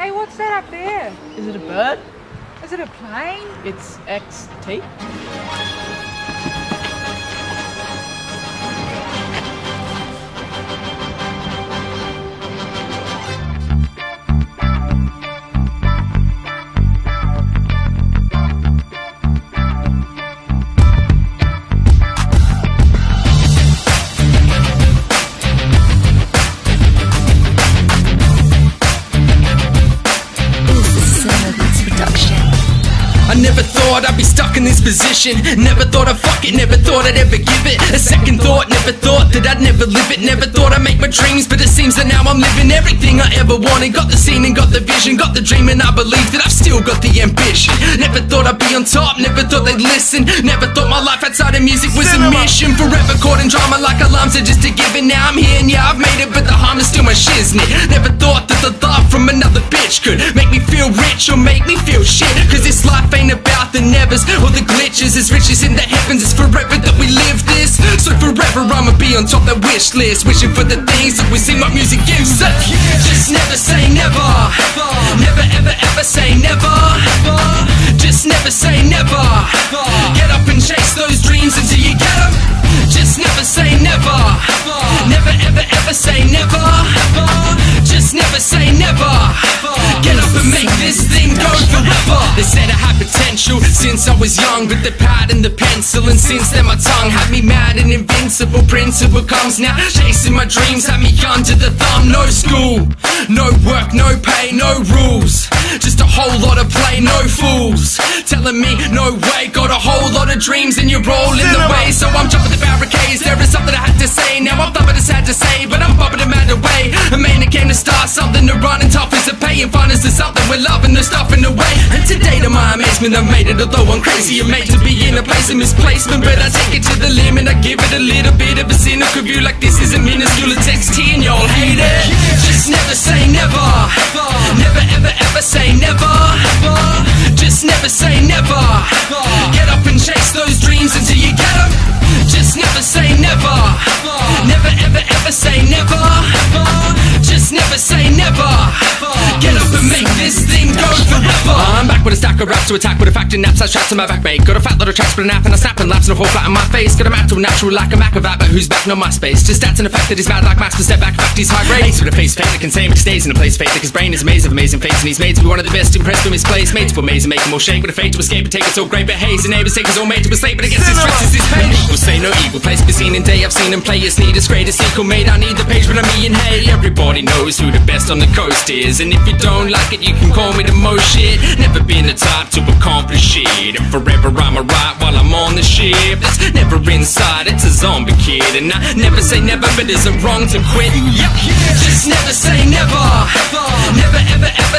Hey, what's that up there? Is it a bird? Is it a plane? It's XT. Never thought I'd be stuck in this position. Never thought I'd fuck it, never thought I'd ever give it a second dreams, but it seems that now I'm living everything I ever wanted. Got the scene and got the vision, got the dream, and I believe that I've still got the ambition. Never thought I'd be on top, never thought they'd listen. Never thought my life outside of music was a mission. Forever caught in drama like alarms are just a given. Now I'm here and yeah, I've made it, but the harm is still my shiznit. Never thought that the love from another bitch could make me feel rich or make me feel shit. Cause this life ain't about the nevers or the glitches. As riches in the heavens, it's forever that we live this. So forever I'ma be on top wish list. Wishing for the things that we see my music gives us. Just never say never. Never ever ever say never. Just never say never. Get up and chase those dreams until you get them. Just never say never. Never ever ever say never. Just never say never. Forever. They said I had potential since I was young, but the pad and the pencil, and since then my tongue had me mad and invincible. Principle comes now, chasing my dreams had me under the thumb. No school, no work, no pay, no rules. Just a whole lot of play, no fools. Telling me no way, got a whole lot of dreams and you're all in the way. So I'm jumping the barricades. There is something I had to say. Now I'm thumping, it's sad to say, but I'm bumping the amazement, I've made it. Although I'm crazy, I'm made to be in a place of misplacement, but I take it to the limit. I give it a little bit of a cynical view, like this is a minuscule text T and y'all hate it. Just never say never. Never ever ever say never. Just never say never. Get up and chase those dreams until you get them. Just never say never. Never ever ever say never. Just never say never. Get up and make this thing go forever. Back with a stack of raps to attack with a factor naps. I strapped to my back, mate. Got a fat lot of tracks, but a nap and a snap and laps and a fall flat on my face. Got a map to a natural like a Mac of that, but who's back? No my space. Just stats and the fact that he's mad like Max, but step back, fact he's high grade. Ace with a face fake that can say stays in a place fake. Like his brain is a maze of amazing fates, and he's made to be one of the best. Impressed with his place, made to amaze and make him all shake with a fate to escape and take it so great. But haze and neighbors take own mate to a slate, but against his is his page. Will say no evil place be seen in day. I've seen him play. It's need a greatest sequel made. I need the page, but I'm me and hey, everybody knows who the best on the coast is. And if you don't like it, you can call me the most shit. Never been the type to accomplish shit. And forever I'm a right while I'm on the ship. That's never inside, it's a zombie kid. And I never say never, but is it wrong to quit? Yep. Just never say never. Never ever ever